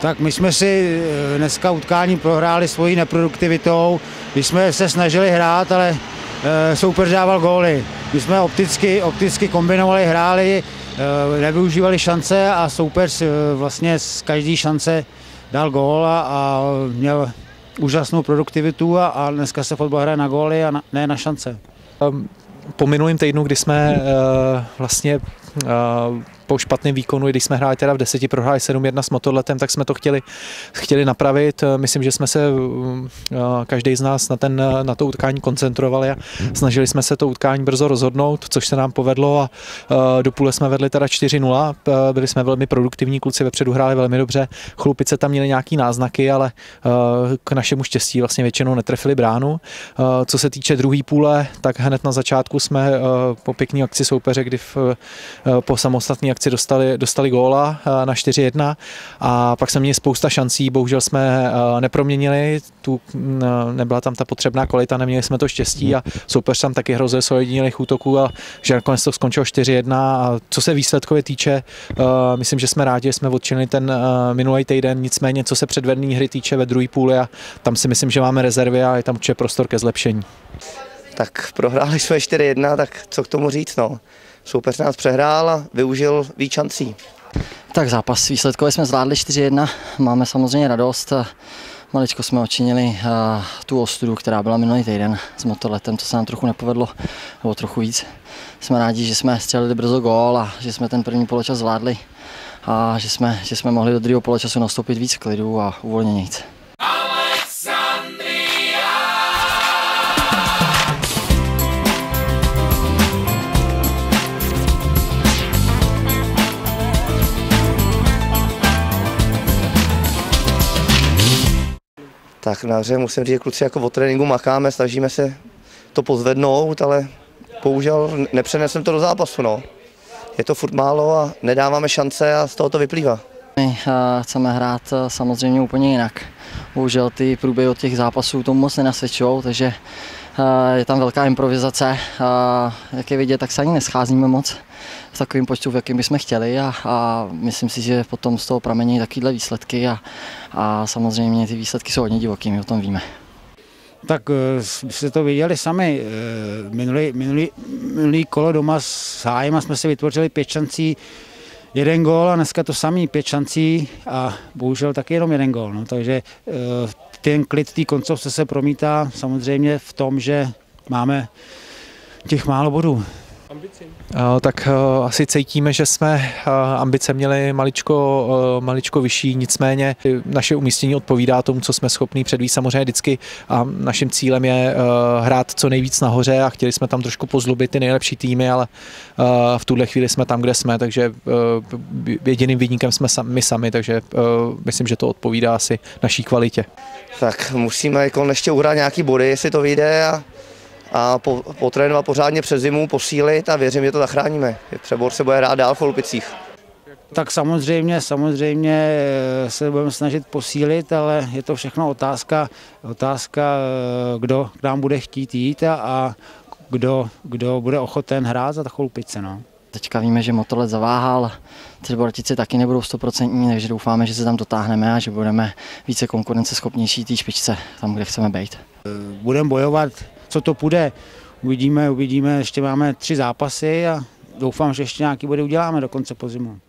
Tak my jsme si eh, dneska utkání prohráli svojí neproduktivitou. My jsme se snažili hrát, ale eh, soupeř dával góly. My jsme opticky, opticky kombinovali, hráli, eh, nevyužívali šance a soupeř vlastně z každé šance dal gól a, a měl úžasnou produktivitu a, a dneska se fotbal hraje na góly a na, ne na šance. Po minulém týdnu, kdy jsme uh, vlastně uh, po špatném výkonu, když jsme hráli teda v deseti, prohráli 7-1 s motorletem, tak jsme to chtěli, chtěli napravit. Myslím, že jsme se eh, každý z nás na, ten, na to utkání koncentrovali a snažili jsme se to utkání brzo rozhodnout, což se nám povedlo a do půle jsme vedli teda 4-0. Eh, byli jsme velmi produktivní, kluci vepředu hráli velmi dobře. Chlupice tam měli nějaký náznaky, ale k našemu štěstí vlastně většinou netrefili bránu. Co se týče druhé půle, tak hned na začátku jsme po pěkné akci soupeře, kdy v, po samostatné dostali, dostali góla eh, na 4-1 a pak jsme měli spousta šancí, bohužel jsme eh, neproměnili, tu, mm, eh, nebyla tam ta potřebná kvalita, neměli jsme to štěstí a soupeř tam taky hrozil solidních útoků a že nakonec to skončilo 4-1 a co se výsledkově týče, myslím, že jsme rádi, že jsme odčinili ten minulý týden, nicméně co se předvedení hry týče ve druhé půli a tam si myslím, že máme rezervy a je tam určitě prostor ke zlepšení. Tak prohráli jsme 4-1, tak co k tomu říct, no soupeř nás přehrál a využil víc šancí. Tak zápas výsledkově jsme zvládli 4-1, máme samozřejmě radost. Maličko jsme očinili tu ostudu, která byla minulý týden s motoletem, to se nám trochu nepovedlo, nebo trochu víc. Jsme rádi, že jsme střelili brzo gól a že jsme ten první poločas zvládli a že jsme, že jsme mohli do druhého poločasu nastoupit víc klidu a uvolněnějc. Tak na hře musím říct, že kluci jako o tréninku makáme, snažíme se to pozvednout, ale bohužel nepřenesem to do zápasu. No. Je to furt málo a nedáváme šance a z toho to vyplývá. My eh, chceme hrát eh, samozřejmě úplně jinak. Bohužel ty průběhy od těch zápasů tomu moc nenasvědčují, takže je tam velká improvizace. Jak je vidět, tak se ani nescházíme moc v takovém počtu, v jakým bychom chtěli a, a myslím si, že potom z toho pramení takovéhle výsledky a, a samozřejmě ty výsledky jsou hodně divoký, my o tom víme. Tak eh, jste to viděli sami. Eh, minulý, minulý, minulý kolo doma s Hájem jsme si vytvořili pět šancí, jeden gól a dneska to samý pět šancí a bohužel taky jenom jeden gól. No, takže eh, ten klid té koncovce se promítá samozřejmě v tom, že máme těch málo bodů. Ambici? Tak asi cítíme, že jsme ambice měli maličko, maličko vyšší, nicméně naše umístění odpovídá tomu, co jsme schopni předvíst samozřejmě vždycky a naším cílem je hrát co nejvíc nahoře a chtěli jsme tam trošku pozlubit ty nejlepší týmy, ale v tuhle chvíli jsme tam, kde jsme, takže jediným vidníkem jsme my sami, takže myslím, že to odpovídá asi naší kvalitě. Tak musíme jako ještě uhrát nějaký body, jestli to vyjde a a po, potrénovat pořádně přes zimu, posílit a věřím, že to zachráníme. Přebor se bude hrát dál v Olpicích. Tak samozřejmě, samozřejmě eh, se budeme snažit posílit, ale je to všechno otázka, otázka eh, kdo k nám bude chtít jít a, a kdo, kdo bude ochoten hrát za Cholupice. No. Teďka víme, že motolet zaváhal, Třeboratice taky nebudou 100%, takže doufáme, že se tam dotáhneme a že budeme více konkurenceschopnější té špičce, tam, kde chceme být. Eh, budeme bojovat co to půjde. Uvidíme, uvidíme, ještě máme tři zápasy a doufám, že ještě nějaký bude uděláme do konce podzimu.